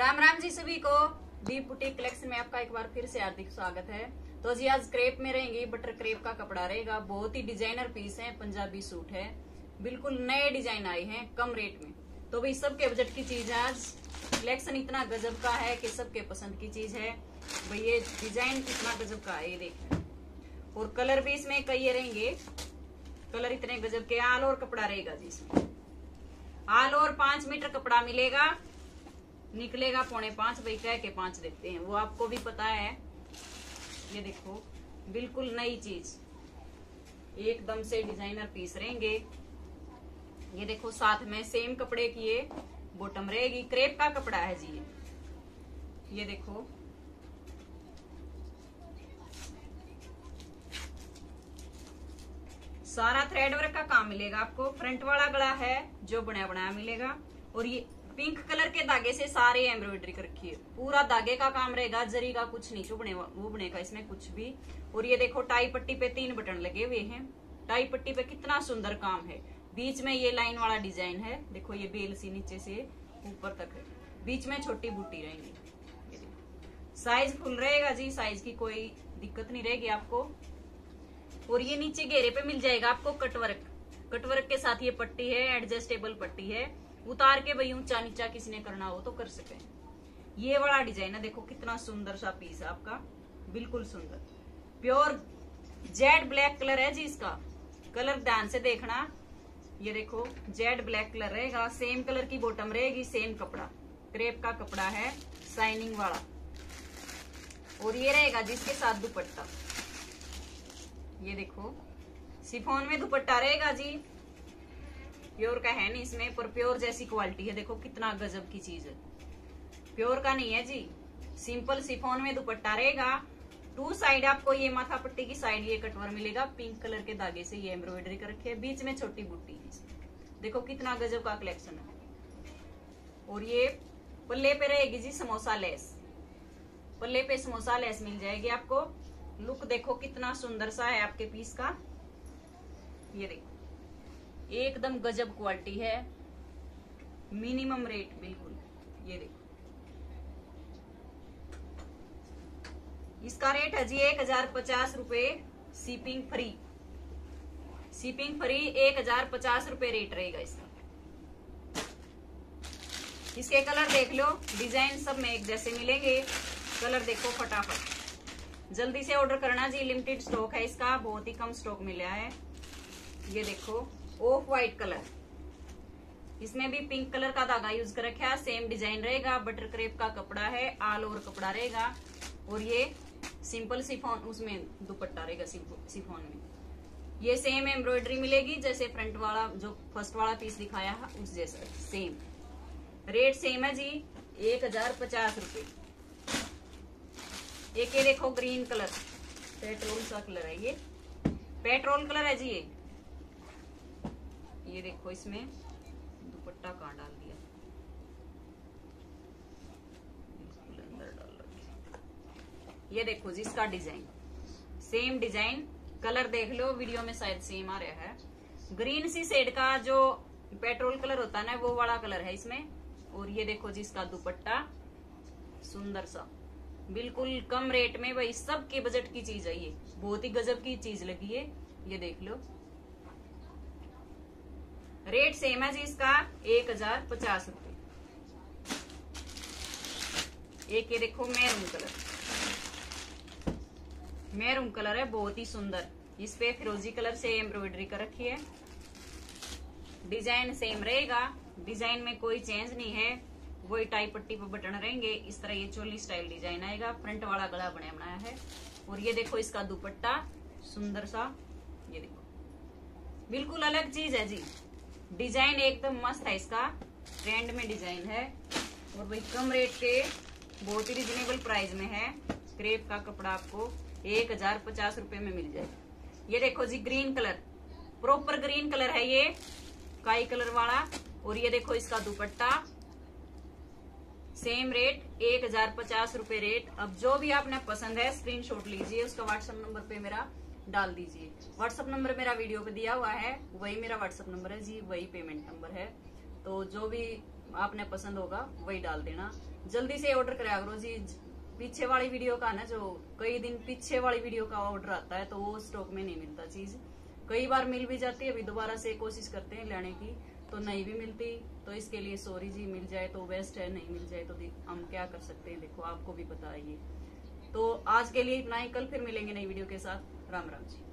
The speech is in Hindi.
राम राम जी सभी को। दीप बुटीक कलेक्शन में आपका एक बार फिर से हार्दिक स्वागत है। तो जी, आज क्रेप में रहेंगी बटर क्रेप का कपड़ा रहेगा। बहुत ही डिज़ाइनर पीस है, पंजाबी सूट है। बिल्कुल नए डिज़ाइन आए हैं, कम रेट में। तो भाई, सबके बजट की चीज़ है आज। कलेक्शन इतना गजब का है कि सबके पसंद की चीज़ है। भाई, ये डिज़ाइन कितना गजब का है, ये देखें। और कलर भी इसमें कई रहेंगे। कलर इतने गजब के, आल और कपड़ा रहेगा जी इसमें। आल और पाँच मीटर कपड़ा मिलेगा। निकलेगा पौने पाँच भाई कह के पाँच देते हैं। वो आपको भी पता है। ये देखो, बिल्कुल नई चीज़। एकदम से डिज़ाइनर पीस रहेंगे। ये देखो, साथ में सेम कपड़े की ये बॉटम रहेगी। क्रेप का कपड़ा है जी ये। ये देखो। सारा थ्रेड वर्क का काम मिलेगा आपको। फ्रंट वाला गला है, जो बनाया बनाया मिलेगा। और ये पिंक कलर के धागे से सारे एम्ब्रॉयडरी कर रखी है पूरा धागे का काम रहेगा, जरी का कुछ नहीं चुभने वो बनेगा, इसमें कुछ भी। और ये देखो, टाई पट्टी पे तीन बटन लगे हुए हैं। टाई पट्टी पे कितना सुंदर काम है। बीच में ये लाइन वाला डिज़ाइन है। देखो, ये बेल सी नीचे से ऊपर तक है। बीच में छोटी बूटी रहेंगी। साइज़ फुल रहेगा जी, साइज़ की कोई दिक्कत नहीं रहेगी आपको। और ये नीचे घेरे पे मिल जाएगा आपको कटवर्क। कटवर्क के साथ ये पट्टी है, एडजस्टेबल पट्टी है। उतार के भाई ऊँचा नीचा किसी ने करना हो तो कर सके। ये वाला डिज़ाइन है, देखो कितना सुंदर सा पीस है आपका। बिल्कुल सुंदर। प्योर जेड ब्लैक कलर है जी इसका। कलर ध्यान से देखना। ये देखो जेड ब्लैक कलर रहेगा। सेम कलर की बॉटम रहेगी सेम कपड़ा। क्रेप का कपड़ा है साइनिंग वाला। और ये रहेगा जिसके साथ दुपट्टा। ये देखो सिफोन में दुपट्टा रहेगा जी। प्योर का है नहीं इसमें, पर प्योर जैसी क्वालिटी है। देखो कितना गजब की चीज़ है। प्योर का नहीं है जी। सिंपल सिफोन में दुपट्टा रहेगा। टू साइड आपको ये माथा पट्टी की साइड ये कटवर मिलेगा। पिंक कलर के धागे से ये एम्ब्रॉयडरी कर रखी है। बीच में छोटी बुट्टी देखो कितना गजब का कलेक्शन है। और ये पल्ले पे रहेगी जी समोसा लेस। पल्ले पे समोसा लेस मिल जाएगी आपको। लुक देखो कितना सुंदर सा है आपके पीस का। ये देखो। एकदम गजब क्वालिटी है। मिनिमम रेट बिल्कुल ये देखो। इसका रेट है जी एक हज़ार पचास रुपए शिपिंग फ्री शिपिंग फ्री एक हज़ार पचास रुपए रेट रहेगा इसका। इसके कलर देख लो। डिज़ाइन सब में एक जैसे मिलेंगे। कलर देखो फटाफट। जल्दी से ऑर्डर करना जी। लिमिटेड स्टॉक है इसका। बहुत ही कम स्टॉक मिला है। ये देखो। ऑफ़ व्हाइट कलर इसमें भी पिंक कलर का धागा यूज़ कर रखा है। सेम डिज़ाइन रहेगा। बटर क्रेप का कपड़ा है। ऑल ओवर कपड़ा रहेगा। और ये सिंपल सिफोन उसमें दुपट्टा रहेगा सिफोन में। ये सेम एम्ब्रॉयडरी मिलेगी, जैसे फ्रंट वाला, जो फ़र्स्ट वाला पीस दिखाया है, उस जैसा। सेम रेट सेम है जी, एक हज़ार पचास रुपए। एक ये देखो ग्रीन कलर पेट्रोल सा कलर है ये। पेट्रोल कलर है जी ये। ये देखो इसमें दुपट्टा कहाँ डाल दिया? ये देखो जी, इसका डिज़ाइन। Same design. कलर देख लो, वीडियो में शायद सेम आ रहा है। ग्रीन सी सेड का जो पेट्रोल कलर होता है ना, वो वाला कलर है इसमें। और ये देखो जी, इसका दुपट्टा। सुंदर सा। बिल्कुल कम रेट में भाई, सबके बजट की चीज़ है ये। बहुत ही गजब की चीज़ लगी है। ये देख लो। रेट सेम है जी इसका, एक हज़ार पचास रुपए एक ये देखो मैरून कलर मैरून कलर है, बहुत ही सुंदर। इस पे फिरोजी कलर से एम्ब्रॉयडरी कर रखी है। डिज़ाइन सेम रहेगा। डिज़ाइन में कोई चेंज नहीं है। वही टाई पट्टी पर बटन रहेंगे। इस तरह ये चोली स्टाइल डिज़ाइन आएगा। फ्रंट वाला गला बनाया बनाया है। और ये देखो इसका दुपट्टा, सुंदर सा, ये देखो। बिल्कुल अलग चीज़ है जी। डिज़ाइन एकदम मस्त है इसका। ट्रेंड में डिज़ाइन है। और भाई कम रेट के बहुत ही रिजनेबल प्राइस में है। क्रेप का कपड़ा आपको एक हज़ार पचास रुपए में मिल जाए ये देखो जी green colour proper green colour है ये, काई कलर वाला। और ये देखो इसका दुपट्टा। सेम रेट एक हज़ार पचास रुपए रेट अब जो भी आपने पसंद है स्क्रीनशॉट लीजिए। उसका व्हाट्सएप नंबर पे मेरा। डाल दीजिए। व्हाट्सअप नंबर मेरा वीडियो पे दिया हुआ है, वही मेरा व्हाट्सअप नंबर है जी, वही पेमेंट नंबर है। तो जो भी आपने पसंद होगा, वही डाल देना। जल्दी से ऑर्डर कराया करो जी। पीछे वाली वीडियो का ना, जो कई दिन पीछे वाली वीडियो का ऑर्डर आता है तो वो स्टॉक में नहीं मिलता चीज़। कई बार मिल भी जाती है, अभी दोबारा से कोशिश करते हैं लेने की तो नहीं भी मिलती। तो इसके लिए सॉरी जी, मिल जाए तो बेस्ट है, नहीं मिल जाए तो हम क्या कर सकते हैं, देखो, आपको भी ये। तो आज के लिए इतना ही, कल फिर मिलेंगे नई वीडियो के साथ। राम राम जी